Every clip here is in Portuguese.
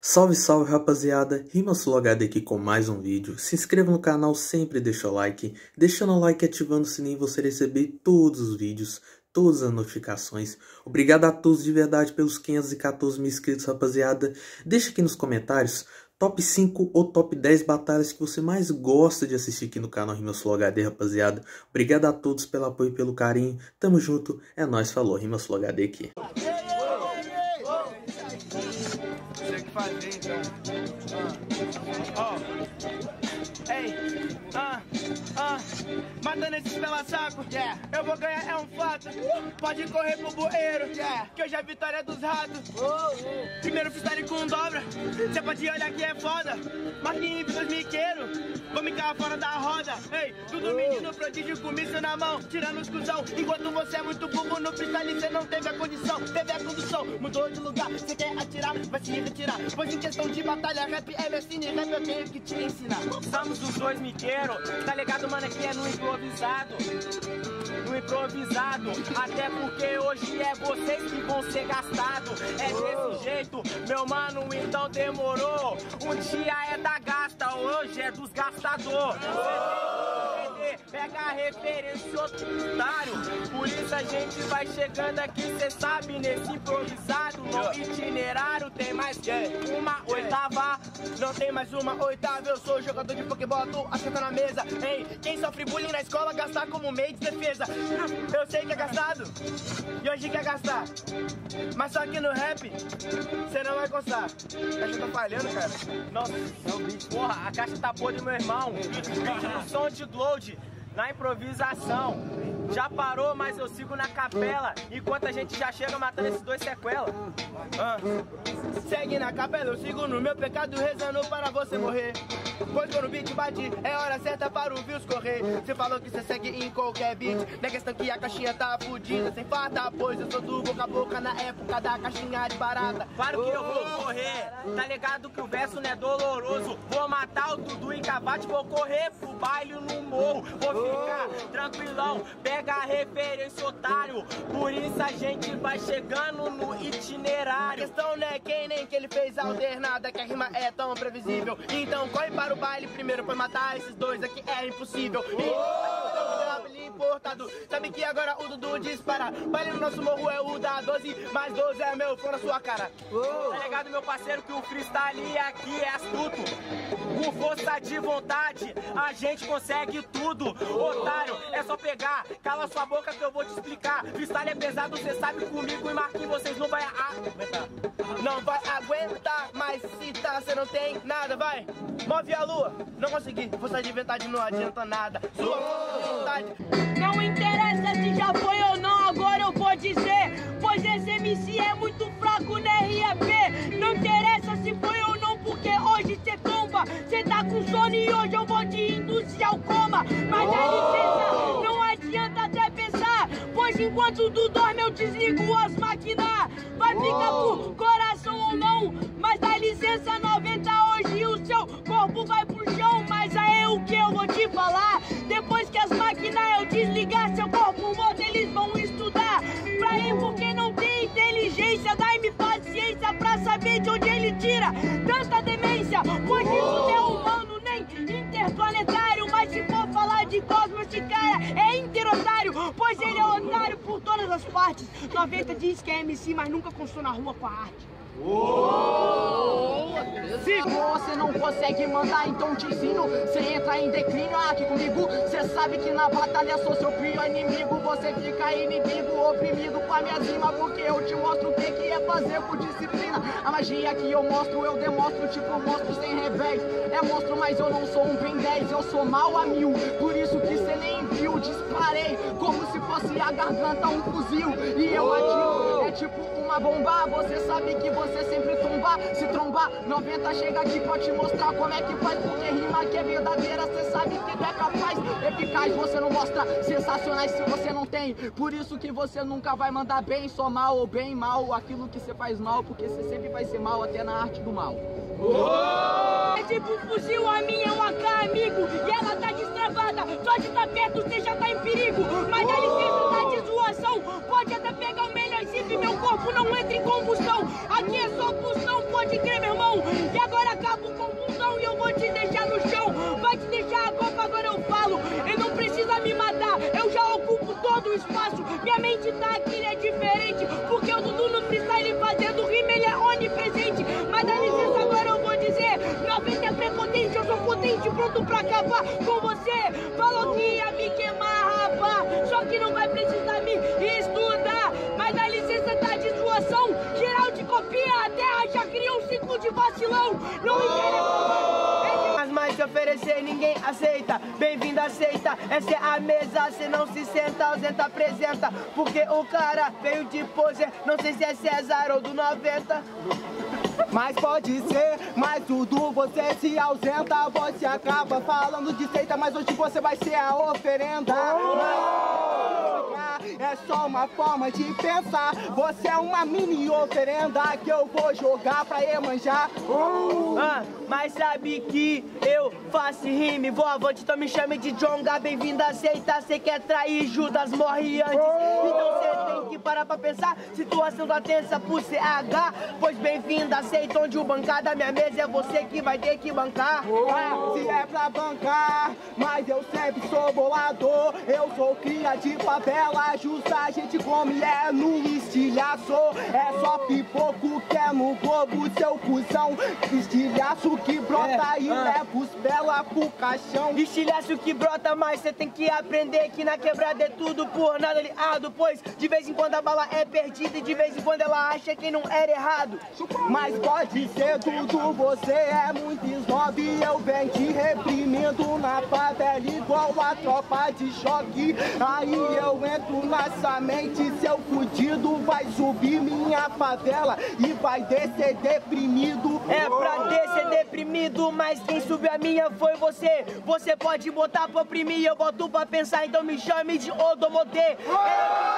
Salve, salve rapaziada, Rimas Logado aqui com mais um vídeo. Se inscreva no canal, sempre deixa o like. Deixando o like e ativando o sininho você receber todos os vídeos, todas as notificações. Obrigado a todos de verdade pelos 514 mil inscritos, rapaziada. Deixa aqui nos comentários top 5 ou top 10 batalhas que você mais gosta de assistir aqui no canal Rimas Flow HD, rapaziada. Obrigado a todos pelo apoio e pelo carinho. Tamo junto, é nóis, falou, Rimas Flow HD aqui. Fazer então. Ó. Oh. Ei, ah, ah, matando esses pela saco. Yeah. Eu vou ganhar, é um fato. Pode correr pro bueiro, yeah. que hoje é a vitória dos ratos. Oh, oh. Primeiro freestyle com dobra. Cê pode olhar que é foda. Marquinhos 2000 Vamos cá fora da roda. Ei, tudo menino prodígio com míssil na mão, tirando os cuzão. Enquanto você é muito bobo no freestyle, cê não teve a condição, teve a condução. Mudou de lugar, cê quer atirar, vai se retirar. Pois em questão de batalha, rap é meu cine, rap eu tenho que te ensinar. Estamos os dois miqueiros, tá ligado, mano? Aqui é no improvisado no improvisado. Até porque hoje é vocês que vão ser gastados. É desse jeito, meu mano, então demorou. Um dia é da gasta, hoje é dos pega a referência, otário. Por isso a gente vai chegando aqui, cê sabe, nesse improvisado. No itinerário tem mais uma oitava. Não tem mais uma oitava, eu sou jogador de Pokébola, tô acertando na mesa. Hein, quem sofre bullying na escola, gastar como meio de defesa. Eu sei que é gastado, e hoje quer gastar. Mas só que no rap, cê não vai gostar. A caixa tá falhando, cara. Nossa, é o beat. Porra, a caixa tá podre, meu irmão. Vídeo no som de load na improvisação. Já parou, mas eu sigo na capela. Enquanto a gente já chega matando esses dois sequela. Ah. Segue na capela, eu sigo no meu pecado, rezando para você morrer. Pois quando o beat bate, é hora certa para o views correr. Você falou que você segue em qualquer beat. Não é questão que a caixinha tá fudida, sem farta, pois eu sou do boca a boca na época da caixinha de barata. Claro que eu vou correr, tá ligado que o verso não é doloroso. Vou matar o Dudu e Cavate, vou correr pro baile no morro. Vou ficar tranquilão, pega a referência, otário. Por isso a gente vai chegando no itinerário. A questão não é quem nem que ele fez alternada, que a rima é tão previsível. Então corre para o baile primeiro, foi matar esses dois aqui é impossível. E importado. Sabe que agora o Dudu dispara. Baile no nosso morro é o da 12, mais 12 é meu fã na sua cara. Tá ligado, meu parceiro, que o freestyle aqui é astuto. Com força de vontade, a gente consegue tudo. Otário, é só pegar, cala sua boca que eu vou te explicar. Freestyle é pesado, cê sabe comigo e Marquinhos vocês não vai aguentar. Não vai aguentar, mas se tá, cê não tem nada, vai. Move a lua, não consegui, força de vontade não adianta nada. Sua vontade. Não interessa se já foi ou não, agora eu vou dizer. Pois esse MC é muito fraco na RAP. Não interessa se foi ou não, porque hoje cê comba. Cê tá com sono e hoje eu vou te induzir ao coma. Mas dá licença, não adianta até pensar. Pois enquanto tu dorme eu desligo as máquinas. De onde ele tira tanta demência. Pois isso não é humano nem interplanetário. Mas se for falar de cosmos, esse cara é interotário. Pois ele é otário por todas as partes. 90 diz que é MC, mas nunca constou na rua com a arte. Se você não consegue mandar, então te ensino. Você entra em declínio aqui comigo. Você sabe que na batalha sou seu pior inimigo. Você fica inimigo, oprimido com a minha rima. Porque eu te mostro o que, que é fazer com disciplina. A magia que eu mostro, eu demonstro. Tipo monstro sem revés. É monstro, mas eu não sou um Ben 10. Eu sou mal a mil. Por isso que você nem viu. Disparei como se fosse a garganta um fuzil. E eu atiro. É tipo uma bomba. Você sabe que você sempre tomba, se trombar 90 chega aqui pra te mostrar como é que faz Porque rima que é verdadeira, cê sabe que é capaz Eficaz, você não mostra sensacionais se você não tem Por isso que você nunca vai mandar bem, só mal ou bem mal Aquilo que você faz mal, porque você sempre vai ser mal até na arte do mal oh! tipo um fuzil, a minha é um AK, amigo. E ela tá destravada, só de tá perto você já tá em perigo. Mas dá licença, tá Pode até pegar o melhor zip, meu corpo não entra em combustão. Aqui é só pulsão, pode crer, meu irmão. E agora acabo com função e eu vou te deixar no chão. Vai te deixar a copa, agora eu falo. E não precisa me matar, eu já ocupo todo o espaço. Minha mente tá aqui, é diferente. Porque o Dudu no freestyle fazendo rima, pronto pra acabar com você. Falou que ia me queimar, rapá. Só que não vai precisar me estudar. Mas dá licença, tá de zoação. Geral de copia, a terra já criou um ciclo de vacilão. Não interessa. Se oferecer ninguém aceita. Bem-vindo aceita, essa é a mesa Se não se senta, ausenta, apresenta. Porque o cara veio de poser Não sei se é César ou do 90 mas pode ser, mas tudo você se ausenta. Você acaba falando de seita, mas hoje você vai ser a oferenda é só uma forma de pensar. Você é uma mini oferenda que eu vou jogar pra Emanjar. Uh. ah, Mas sabe que eu faço rime Vou avante, então me chame de Jonga Bem-vindo a seita, cê quer trair Judas morre antes. Então cê tem que parar pra pensar Situação da tensa por CH Pois bem-vindo a seita onde o bancada Minha mesa é você que vai ter que bancar. Ah, Se é pra bancar, mas eu sempre sou bolador. Eu sou cria de favela, justa a gente come é no estilhaço. É só pipoco que é no globo, seu cuzão. Estilhaço que brota É, e ah. leva os bela pro caixão. Estilhaço que brota mais, cê tem que aprender que na quebrada é tudo por nada aliado Pois de vez em quando a bala é perdida e de vez em quando ela acha que não era errado. Mas pode ser tudo, você é muito snob. Eu venho te reprimindo na favela igual a tropa de choque. Aí eu entro nessa mente, seu fudido. Vai subir minha favela E vai descer deprimido. É pra descer deprimido, mas quem subiu a minha foi você. Você pode botar pra oprimir, eu boto pra pensar, então me chame de Odomodê Ah,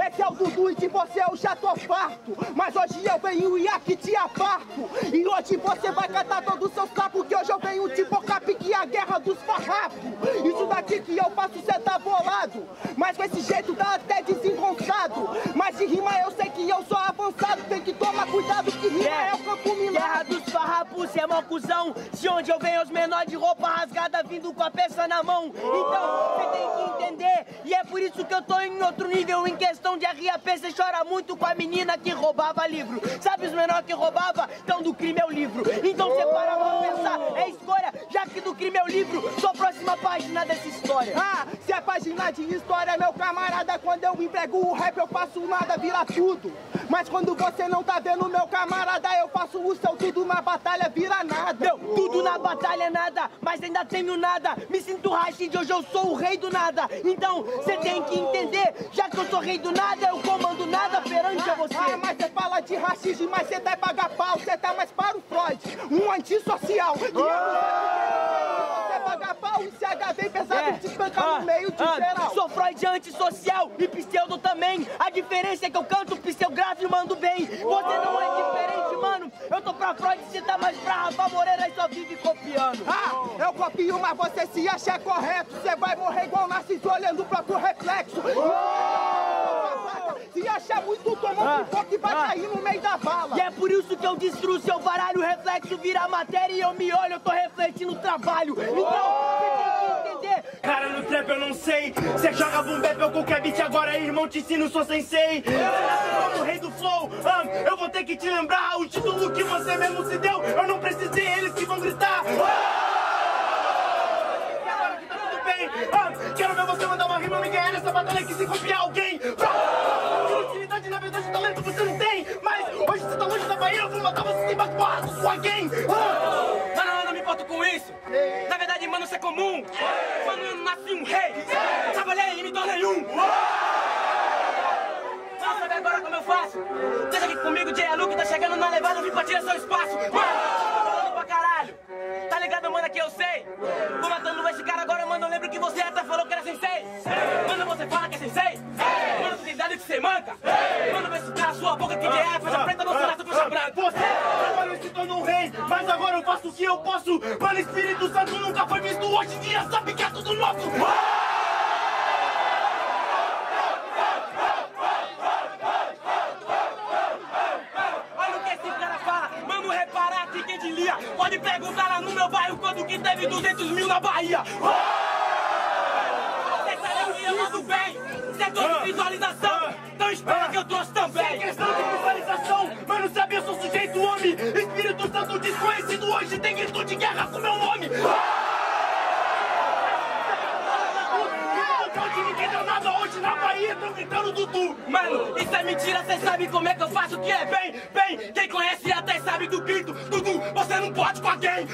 esse é o Dudu e de você eu já tô farto. Mas hoje eu venho e aqui te aparto E hoje você vai catar todos os seus capos Que hoje eu venho te focar que é a guerra dos farrapos. Isso daqui que eu faço cê tá bolado. Mas com esse jeito dá até desengonçado. Mas de rima eu sei que eu sou avançado. Tem que tomar cuidado que rima é, o campo Guerra minado dos farrapos, cê é mó cuzão. Se onde eu venho os menores de roupa rasgada Vindo com a peça na mão. Então cê tem que entender E é por isso que eu tô em outro nível Em questão de RAP cê chora muito com a menina que roubava livro. Sabe os menores que roubava? Então do crime é o livro. Então cê para pra pensar, é escolha Já que do crime é o livro Sou a próxima página dessa história. Ah, página de história, meu camarada, quando eu emprego o rap eu faço nada, vira tudo. Mas quando você não tá vendo, meu camarada, eu faço o seu tudo na batalha, vira nada. Meu, tudo na batalha é nada, mas ainda tenho nada. Me sinto Rashid, hoje eu sou o rei do nada. Então, você tem que entender, já que eu sou rei do nada, eu comando nada perante a você. Ah, mas você fala de racismo, mas você deve pagar pau, você tá mais para o Freud, um antissocial. Você paga pau e CH vem pesado e te espancar no meio de ah, geral. Sou Freud antissocial e pseudo também. A diferença é que eu canto pseugrafo e mando bem. Você não é diferente, mano. Eu tô pra Freud, você tá mais pra Rafa Moreira e só vive copiando. Ah, eu copio, mas você se acha correto. Você vai morrer igual Narciso olhando o próprio reflexo. Se acha muito, toma um Ah, pipoca e vai ah. cair no meio da bala. E é por isso que eu destruo seu baralho, o reflexo vira matéria e eu me olho, eu tô refletindo o trabalho. Então, você tem que entender. Cara, no trap eu não sei. Você joga boom bap ou qualquer beat agora, irmão, te ensino, sou sensei. Você nasceu como rei do flow. ah, eu vou ter que te lembrar o título que você mesmo se deu. Eu não precisei, eles que vão gritar. E agora que tá tudo bem, ah, quero ver você mandar uma rima me ganhar nessa batalha que se copiar alguém. Verdade, talento você não tem. Mas hoje você tá longe da Bahia, eu vou matar você sem porra com sua gang. Mano, eu não me importo com isso. Na verdade, mano, isso é comum. Mano, eu nasci um rei. Trabalhei e me tornei um. Não sabe agora como eu faço? Deixa aqui comigo, J. Luke tá chegando na levada, vim pra tirar seu espaço. Mano, pra caralho. Tá ligado, mano, que eu sei. Tô matando esse cara agora, mano, eu lembro que você até falou que era sensei. Mano, você fala que é sensei. Mano, tu tem dado que você manca. Que eu posso. Mano, Espírito Santo nunca foi visto. Hoje em dia sabe que é tudo nosso. Olha o que esse cara fala, vamos reparar aqui quem diria. Pode perguntar lá no meu bairro quando que teve 200 mil na Bahia. Você tá me chamando bem, setor de visualização. Então espera que eu trouxe Sem também. questão de visualização, mano, sabe, eu sou sujeito homem. Espírito Santo desconhecido hoje tem grito de guerra com meu nome. Onde ninguém deu nada hoje na Bahia, tão gritando Dudu. Mano, isso é mentira, cê sabe como é que eu faço que é bem, bem. Quem conhece até sabe do grito. Dudu, você não pode com alguém.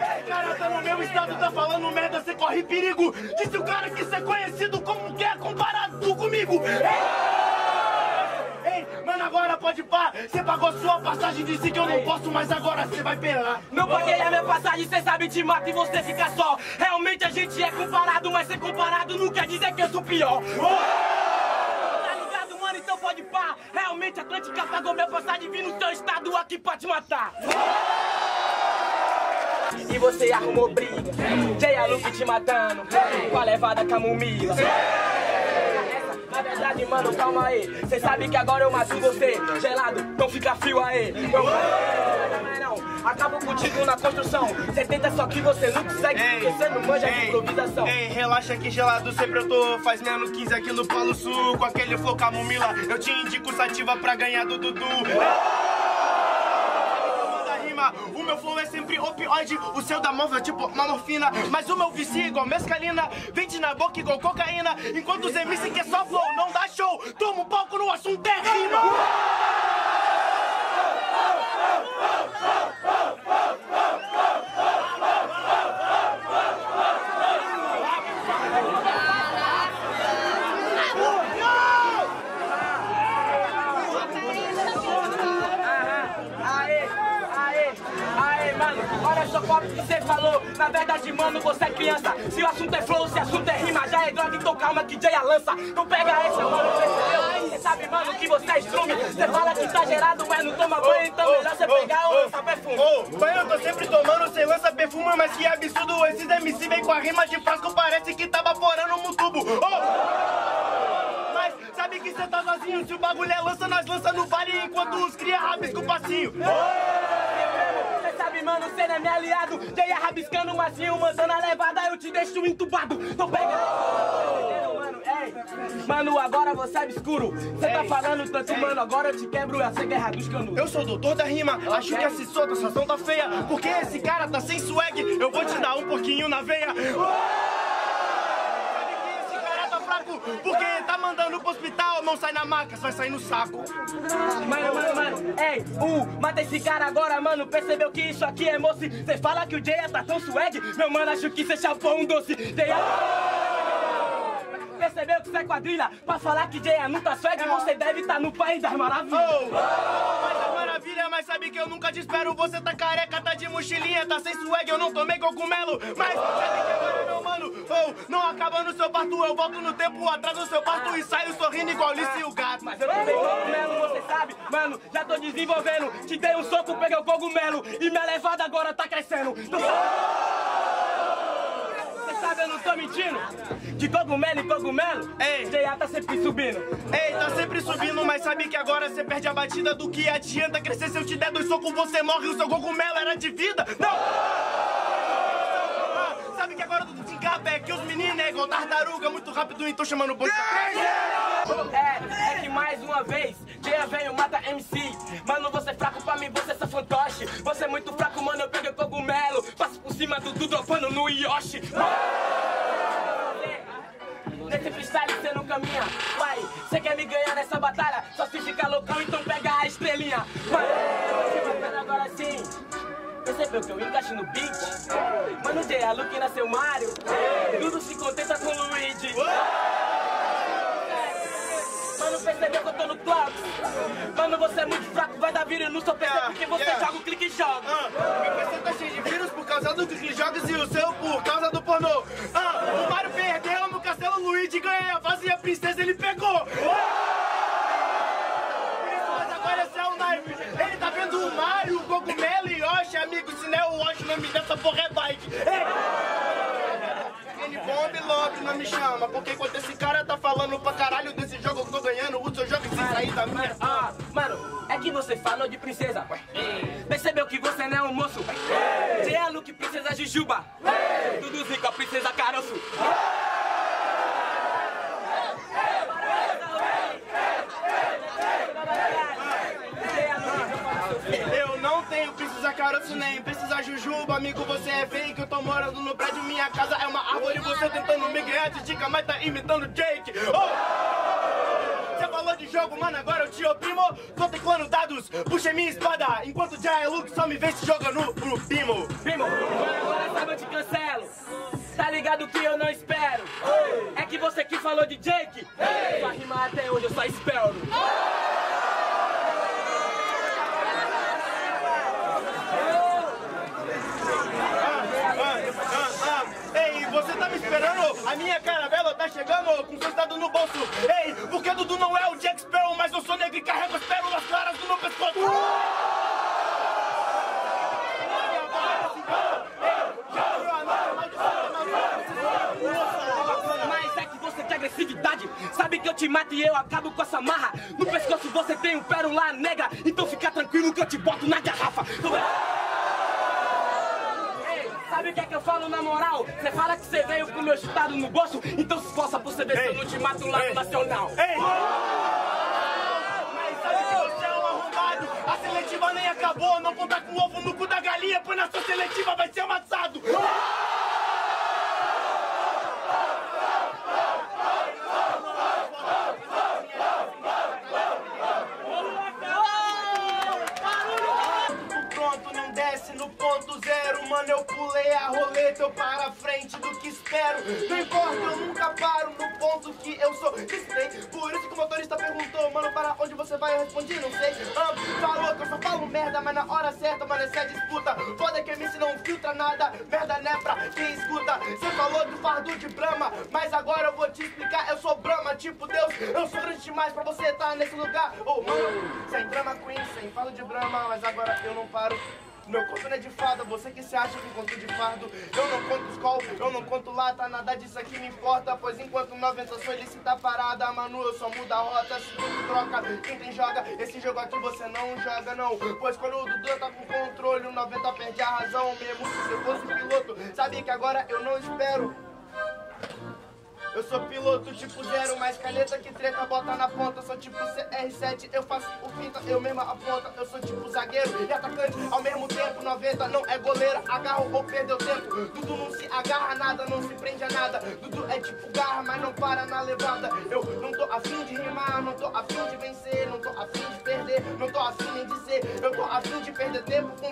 Esse cara tá no meu estado, tá falando merda, cê corre perigo. Disse o cara que cê é conhecido como que é comparado comigo. Ei, ei, mano, agora pode pá. Cê pagou sua passagem, disse que eu não posso, mas agora cê vai pelar. Não paguei a minha passagem, cê sabe te mata e você fica só. Realmente a gente é comparado, mas ser comparado não quer dizer que eu sou pior. Tá ligado, mano? Então pode pá. Realmente a Atlântica pagou minha passagem, vim no teu estado aqui pra te matar. E você arrumou briga, Luke te matando, com a levada camomila. Na verdade, mano, calma aí. Cê sabe que agora eu mato você. Gelado, não fica frio aí. Meu não, acabo contigo na construção. Cê tenta só que você não consegue, porque cê não manja de improvisação. Ei, relaxa que gelado sempre eu tô. Faz menos 15 aqui no Polo Sul. Com aquele flow camomila, eu te indico sativa pra ganhar do Dudu. Rima, O meu flow é sempre opioide, o seu da móvel é tipo uma morfina. Mas o meu vicia é igual mescalina, vende na boca igual cocaína. Enquanto os MC que é só flow, não dá show. Toma um palco no assunto é rima. Que você falou. Na verdade, mano, você é criança. Se o assunto é flow, se o assunto é rima, já é droga, então calma que Jay a lança. Então pega essa, mano, percebeu? Você sabe, mano, que você é estrume. Você fala que tá gerado, mas não toma banho, então melhor você pegar ou lançar perfume. Ô, banho eu tô sempre tomando, sem lança perfume, mas que absurdo. Esses MC vem com a rima de frasco, parece que tá vaporando um tubo. Ô! Mas sabe que cê tá sozinho, se o bagulho é lança, nós lança no vale, enquanto os cria rabisca o passinho. Mano, você não é meu aliado. Jay rabiscando o macinho, mandando a levada, eu te deixo entubado. Então pega Entendeu, mano? Ei, mano, agora você é obscuro. Você tá falando tanto, mano, agora eu te quebro, essa guerra dos canudos. Eu sou o doutor da rima, acho que essa ação tá feia. Porque esse cara tá sem swag, eu vou te dar um pouquinho na veia. Fraco? Porque tá mandando pro hospital, não sai na maca, vai sair no saco. Mano, mano, mano, ei, uh, mata esse cara agora, mano. Percebeu que isso aqui é moço? Cê fala que o Jay tá tão swag? Meu mano, acho que cê chapou um doce. Jay Percebeu que cê é quadrilha? Pra falar que Jay não tá swag, você deve tá no país das maravilhas. Oh, mas é maravilha, mas sabe que eu nunca te espero. Você tá careca, tá de mochilinha, tá sem swag, eu não tomei cogumelo. Mas sabe que agora, meu mano, oh, não acaba no seu parto. Eu volto no tempo atrás do seu parto e saio sorrindo igual Alice e o gato. Mas eu tomei cogumelo, você sabe? Mano, já tô desenvolvendo. Te dei um soco, peguei o cogumelo. E minha levada agora tá crescendo. Você sabe, eu não tô mentindo. De cogumelo em cogumelo, Ei. Jay tá sempre subindo. Ei, tá sempre subindo, mas sabe que agora você perde a batida do que adianta crescer. Se eu te der dois socos, você morre. O seu cogumelo era de vida. Não! Encapa é que os meninos é igual tartaruga, muito rápido, então chamando o bonde. É, é que mais uma vez, Jay veio mata MC. Mano, você é fraco pra mim, você é só fantoche. Você é muito fraco, mano, eu pego cogumelo. Passo por cima do tudo, dropando no Yoshi. Nesse freestyle cê não caminha Vai, cê quer me ganhar nessa batalha Só se ficar loucão, então pega a estrelinha Vai, agora sim Percebeu que eu encaixo no beat? Mano, Jay, a Luke nasceu Mario Tudo se contenta com o Luigi Mano, percebeu que eu tô no club Mano, você é muito fraco, vai dar vírus no seu PC Yeah, Porque você yeah. joga o clique e joga Ah, meu PC tá cheio de vírus por causa do que jogos e o seu por causa do pornô. Ah, o Mario perdeu, nunca Marcelo Luigi ganha a fase e a princesa ele pegou. Por isso, mas agora esse é o naipe. Ele tá vendo o Mario, o Yoshi, amigo. Se não é o Yoshi, o nome dessa porra é bike. Bomb logo não me chama, porque enquanto esse cara tá falando pra caralho desse jogo que eu tô ganhando, o seu jogo sem sair da minha. Ah, mano, é que você falou de princesa. Percebeu que você não é um moço. Você é a Luke, princesa Jujuba. Tudo rico, a princesa Caroço. Amigo, você é fake. Eu tô morando no prédio, minha casa é uma árvore. Você tentando me ganhar de dica, mas tá imitando Jake. Oh! Você falou de jogo, mano, agora eu te oprimo. Tô teclando dados, puxei minha espada. Enquanto já é Luke, só me vê se joga no pro Bimo. Primo, agora, agora sabe eu te cancelo. Tá ligado que eu não espero. É que você que falou de Jake. Sua rima até hoje eu só espero. Ah, ah, ah. Ei, você tá me esperando? A minha caravela tá chegando com seu estado no bolso. Ei, porque Dudu não é o Jack Sparrow, mas eu sou negro e carrego as pérolas claras do meu pescoço. Mas é que você quer agressividade. Sabe que eu te mato e eu acabo com essa marra. No pescoço você tem um pérola negra. Então fica tranquilo que eu te boto na garrafa. O que eu falo na moral? Você fala que você veio com meu chutado no bolso, então se esforça ver se eu não te mato lá no Nacional. Ei! Mas sabe que você é um arrombado? A seletiva nem acabou, não contar com ovo no cu da galinha, pois na sua seletiva vai ser amassado. Mano. Eu pulei a roleta, eu para frente do que espero. Não importa, eu nunca paro no ponto que eu sou. Display. Por isso que o motorista perguntou, mano, para onde você vai? Eu respondi, não sei. Ah, falou que eu só falo merda, mas na hora certa, mano, essa é disputa. Foda que MC não filtra nada, merda não é pra quem escuta. Você falou do fardo de Brahma, mas agora eu vou te explicar. Eu sou Brahma, tipo Deus, eu sou grande demais pra você estar nesse lugar. Ô, mano, sem Brahma Queen, sem falo de Brahma, mas agora eu não paro. Meu conto não é de fada, você que se acha que conto de fardo. Eu não conto escol, eu não conto lata Nada disso aqui me importa Pois enquanto 90 sou ilícita parada. Manu, eu só mudo a rota, se tudo troca Quem tem joga, esse jogo aqui você não joga não. Pois quando o Dudu tá com controle O 90 perde a razão. Mesmo Se eu fosse piloto, sabe que agora eu não espero eu sou piloto tipo zero, mais caneta que treta, bota na ponta. Sou tipo CR7, eu faço o finta, eu mesma aponta. Eu sou tipo zagueiro e atacante ao mesmo tempo. 90 não é goleira, agarro ou perdeu tempo. Dudu não se agarra nada, não se prende a nada. Dudu é tipo garra, mas não para na levada. Eu não tô afim de rimar, não tô afim de vencer, não tô afim de perder, não tô afim nem de ser. Eu tô afim de perder tempo com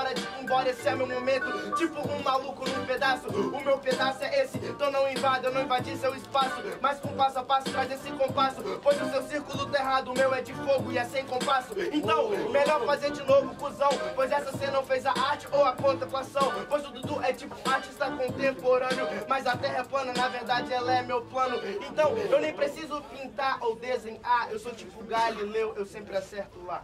hora de ir embora, esse é meu momento. Tipo um maluco num pedaço, o meu pedaço é esse. Então não invada, eu não invadi seu espaço. Mas com passo a passo traz esse compasso. Pois o seu círculo tá errado, o meu é de fogo e é sem compasso. Então, melhor fazer de novo, cuzão. Pois essa você não fez a arte ou a contemplação. Pois o Dudu é tipo artista contemporâneo. Mas a terra é plana, na verdade ela é meu plano. Então, eu nem preciso pintar ou desenhar. Eu sou tipo Galileu, eu sempre acerto lá.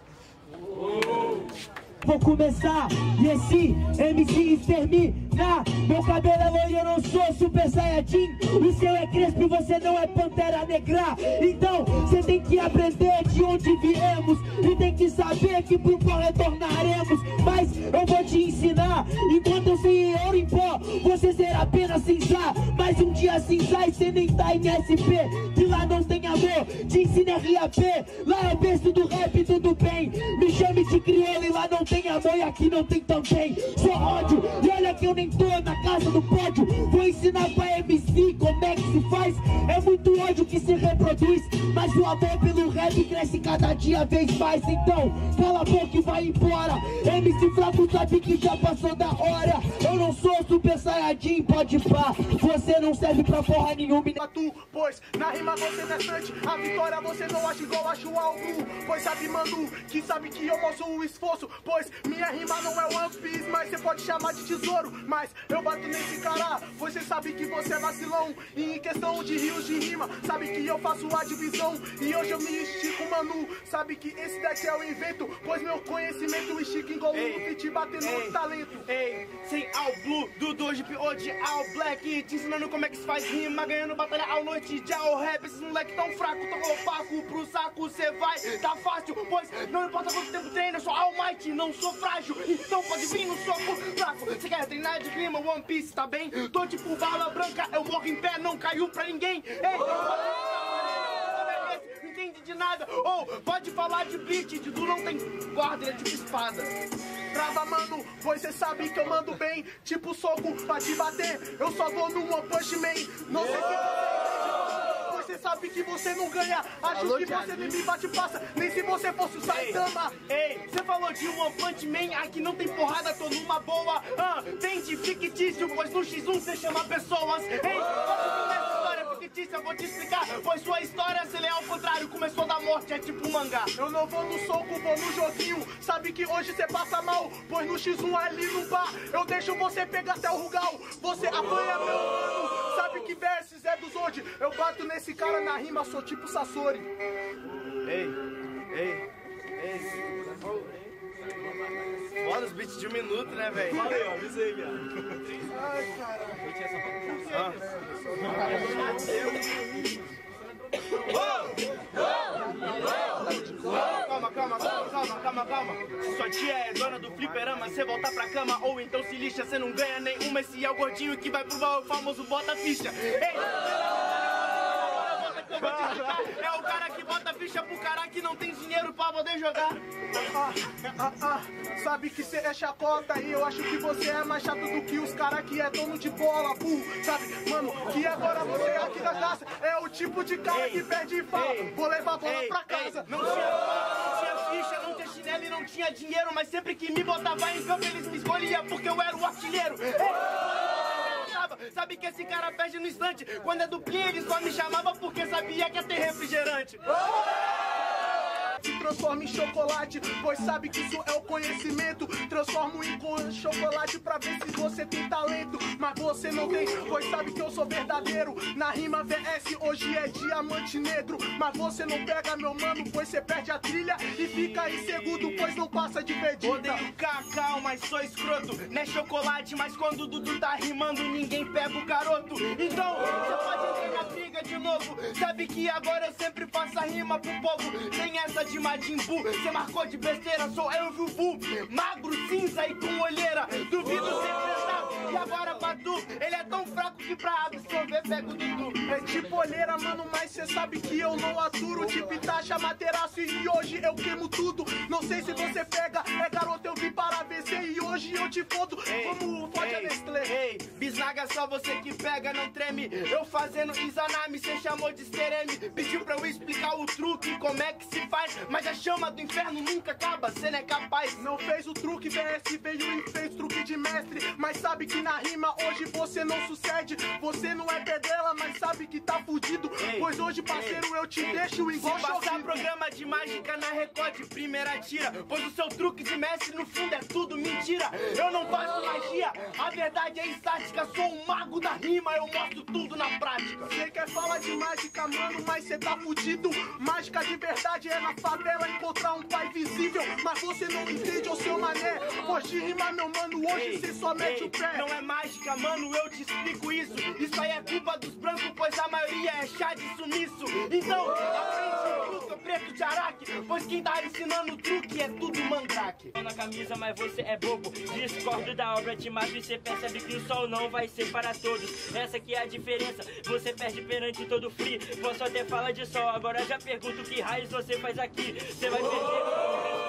Vou começar e esse MC extermina Meu cabelo é loiro, eu não sou super saiyajin. O seu é crespo e você não é pantera negra. Então você tem que aprender de onde viemos E tem que saber que pro qual retornaremos. Mas eu vou te ensinar Enquanto eu sei ouro em pó Você será apenas cinza. Mas um dia cinza e você nem tá em SP Que lá não tem amor, te ensina RAP Lá é o berço do rap, tem amor e aqui não tem também. Só ódio, e olha que eu nem tô na casa do pódio. Vou ensinar pra MC como é que se faz. É muito ódio que se reproduz. Mas o amor pelo rap cresce cada dia vez mais. Então, cala a boca e vai embora. MC fraco sabe que já passou da hora não sou super Saiyajin, pode pá. Você não serve pra porra nenhuma. tu, pois na rima você não é sante. A vitória você não acha igual acho algo. Pois sabe, mano, que sabe que eu mostro o esforço. Pois minha rima não é One Piece, mas você pode chamar de tesouro. Mas eu bato nesse cara, pois você sabe que você é vacilão. E em questão de rios de rima, sabe que eu faço a divisão. E hoje eu me estico, mano. Sabe que esse daqui é o invento, pois meu conhecimento estica igual o Luffy te batendo no talento. Ei, sem All Blue, do Dojip hoje All Black Te ensinando como é que se faz rima, ganhando batalha ao noite de All Rap Esses moleque tão fraco, tão opaco, pro saco cê vai Tá fácil, pois não importa quanto tempo treina sou All Might, não sou frágil Então pode vir no soco fraco Cê quer treinar de clima, One Piece, tá bem? Tô tipo bala branca, eu morro em pé, não caiu pra ninguém Ei, de nada Ou pode falar de beat, de tu não tem guarda, ele é tipo espada Trava, mano, pois cê sabe que eu mando bem. Tipo soco pra te bater, eu só vou no One Punch Man. Não sei que você pois cê sabe que você não ganha. Acho que você nem me bate passa, nem se você fosse o Saitama. Ei, você falou de One Punch Man, aqui não tem porrada, tô numa boa. Ah, tem de fictício, pois no X1 você chama pessoas. Ei, eu vou te explicar. Pois sua história, se lê ao contrário, começou da morte, é tipo um mangá. Eu não vou no soco, vou no joguinho. Sabe que hoje cê passa mal, pois no X1 ali no bar eu deixo você pegar até o Rugal. Você apanha meu mano. Sabe que versos é dos hoje? Eu bato nesse cara na rima, sou tipo Sasori. Ei, ei, ei. Foda os beats de um minuto, né, velho? Valeu, avisei, viado. Ai, caralho. Calma, calma, calma, calma, calma, calma. Se sua tia é dona do fliperama, cê voltar pra cama, ou então se lixa, cê não ganha nenhuma. Esse é o gordinho que vai provar o famoso bota ficha. Ei! É o cara ficha pro cara que não tem dinheiro pra poder jogar. Ah, ah, ah, sabe que cê é chacota e eu acho que você é mais chato do que os cara que é dono de bola, burro. Sabe, mano, que agora você é aqui da casa é o tipo de cara que perde e fala, vou levar a bola Ei, pra ei, casa. não tinha não tinha ficha, não tinha chinelo e não tinha dinheiro, mas sempre que me botava em campo eles me escolhiam porque eu era o artilheiro. Sabe- que esse cara perde no instante. Quando é duplinha, ele só me chamava porque sabia que ia ter refrigerante. Se transforma em chocolate, pois sabe que isso é o conhecimento. Transformo em co- chocolate pra ver se você tem talento. Mas você não tem, pois sabe que eu sou verdadeiro. Na rima VS, hoje é diamante negro. Mas você não pega, meu mano, pois você perde a trilha e fica em segundo, pois não passa de Vegeta. Odeio cacau, mas sou escroto. Não é chocolate, mas quando o Dudu tá rimando, ninguém pega o caroto. Então, você pode entrar na briga de novo. Sabe que agora eu sempre faço a rima pro povo. Tem essa de Majin Buu, você marcou de besteira, sou eu, Vuvu. Magro, cinza e com olheira. Duvido você enfrentar. E agora, Batu, ele é tão fraco que pra absorver pega o Dudu. É tipo olheira, mano, mas cê sabe que eu não aturo Tipo Itacha, Materaço e hoje eu queimo tudo Não sei se você pega, é garoto, eu vim para vencer E hoje eu te fodo como fode a Nestlé Ei, bisnaga só você que pega, não treme. Eu fazendo Izanami, cê chamou de sereme. Pediu pra eu explicar o truque, como é que se faz. Mas a chama do inferno nunca acaba, cê não é capaz. Não fez o truque, VS veio e fez truque de mestre. Mas sabe que na rima hoje você não sucede. Você não é pedela, mas sabe que tá fudido Pois hoje, parceiro, eu te deixo Se igual passar choquito. programa de mágica na Record, primeira tira. Pois o seu truque de mestre no fundo é tudo mentira. Eu não faço magia, a verdade é estática. Sou um mago da rima, eu mostro tudo na prática. Você quer falar de mágica, mano, mas cê tá fudido. Mágica de verdade é na favela encontrar um pai visível. Mas você não entende o seu mané. Hoje rima, meu mano, hoje cê só mete o pé. Não é mágica, mano, eu te explico isso. Isso aí é culpa dos brancos, pois a maioria é chá de sumiço. Então, aprende o preto de araque. Pois quem tá ensinando o truque é tudo mandrake. na camisa, mas você é bobo. Discordo da obra, te mato e você percebe que o sol não vai ser para todos. Essa que é a diferença. Você perde perante todo free. Posso até falar de sol, agora já pergunto que raios você faz aqui. Você vai perder.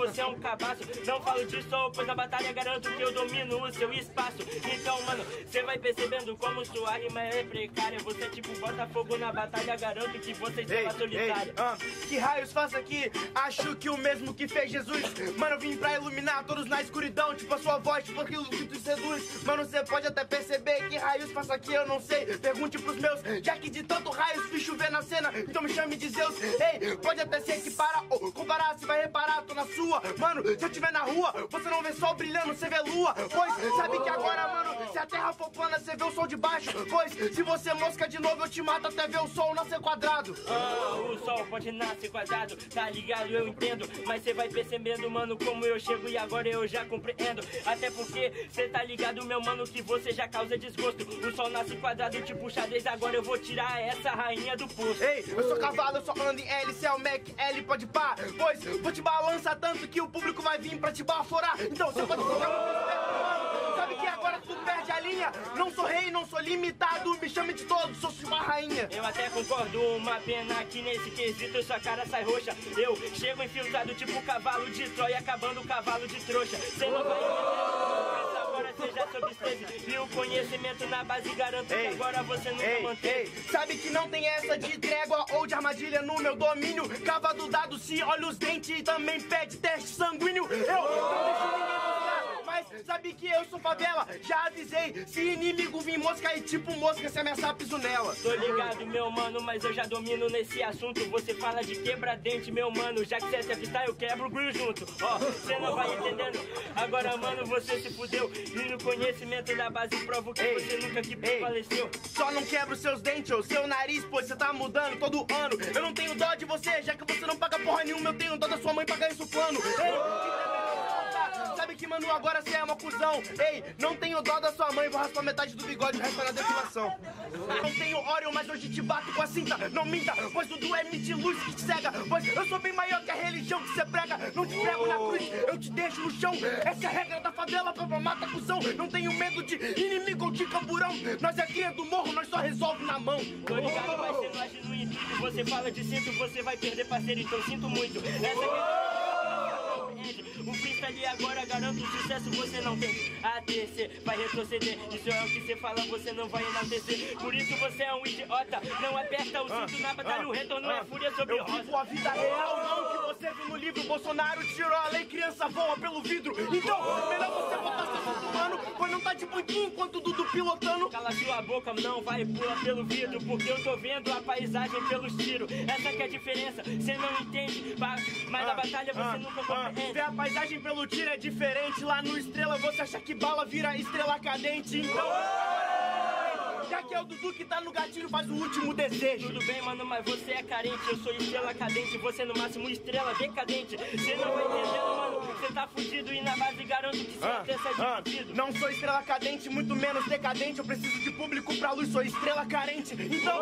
Você é um cabaço. Não falo disso, pois na batalha garanto que eu domino o seu espaço. Então, mano, você vai percebendo como sua rima é precária. Você é tipo Botafogo na batalha, garanto que você está solitário. ah, que raios faço aqui? Acho que o mesmo que fez Jesus. Mano, eu vim pra iluminar todos na escuridão. Tipo a sua voz, tipo aquilo que tu seduz. Mano, você pode até perceber que raios faço aqui, eu não sei. Pergunte pros meus, já que de tanto raios fiz chover na cena. Então me chame de Zeus. Ei, pode até se equiparar ou comparar, se vai reparar, tô na sua. Mano, se eu tiver na rua, você não vê sol brilhando, você vê lua. Pois sabe que agora, mano, se a terra for plana, você vê o sol de baixo. Pois se você mosca de novo, eu te mato até ver o sol nascer quadrado. Ah, o sol pode nascer quadrado, tá ligado? Eu entendo. Mas você vai percebendo, mano, como eu chego e agora eu já compreendo. Até porque cê tá ligado, meu mano, que você já causa desgosto. O sol nasce quadrado, tipo xadrez, agora eu vou tirar essa rainha do poço. Ei, eu sou cavalo, eu só ando em L, céu, Mac, L, pode pá. Pois vou te balançar tanto que o público vai vir pra te baforar. Então você pode esperto, mano. Sabe que agora tu perde a linha? Não sou rei, não sou limitado, me chame de todos, sou uma rainha. Eu até concordo, uma pena que nesse quesito sua cara sai roxa. Eu chego infiltrado tipo cavalo de Troia, acabando o cavalo de trouxa. Não vai entender, você já se absteve. E o conhecimento na base garanto que agora você nunca Ei, manteve. ei, sabe que não tem essa de trégua ou de armadilha no meu domínio. Cava do dado se olha os dentes e também pede teste sanguíneo. Eu não deixo ninguém mostrar, mas sabe que eu sou favela. Já avisei, se inimigo vir mosca e tipo mosca se ameaçar piso nela. Tô ligado, meu mano, mas eu já domino nesse assunto. Você fala de quebra-dente, meu mano. Já que você é freestyle, eu quebro o grill junto. Ó, você não vai entendendo. Agora, mano, você se fudeu. E no conhecimento da base provo que você nunca que prevaleceu. Só não quebra os seus dentes ou seu nariz, pois você tá mudando todo ano. Eu não tenho dó de você, já que você não paga porra nenhuma. Eu tenho dó da sua mãe pagar isso plano. Ei, sabe que, mano, agora você é uma cuzão. Ei, não tenho dó da sua mãe, vou raspar metade do bigode e o resto na depilação. Não tenho óleo, mas hoje te bato com a cinta. Não minta, pois tudo é mente luz que te cega. Pois eu sou bem maior que a religião que você prega. Não te prego na cruz, eu te deixo no chão. Essa é a regra da favela, pra mata cuzão. Não tenho medo de inimigo ou de camburão. Nós é cria do morro, nós só resolve na mão. Tô ligado, mas você não no intuito. Você fala de cinto, você vai perder parceiro, então sinto muito. Essa que o freestyle agora garanto sucesso, você não tem a descer, vai retroceder. Isso é o que você fala, você não vai enaltecer. Por isso você é um idiota, não aperta o cinto na batalha, o retorno é fúria sobre Eu rosa. a vida real, não que você viu no livro. Bolsonaro tirou a lei, criança voa pelo vidro. Então, melhor você botar não tá de banquinho enquanto o Dudu pilotando. Cala sua boca, não vai pula pelo vidro, porque eu tô vendo a paisagem pelos tiros. Essa que é a diferença, você não entende, mas na batalha você nunca compreende. Ver a paisagem pelo tiro é diferente. Lá no Estrela você acha que bala vira estrela cadente. Então, já que é o Dudu que tá no gatilho, faz o último desejo. Tudo bem, mano, mas você é carente. Eu sou estrela cadente, você no máximo estrela decadente. Você não vai entendendo, mano. Você tá fudido e na base garanto que você até sai Ah, dividido. não sou estrela cadente, muito menos decadente. Eu preciso de público pra luz, sou estrela carente. Então,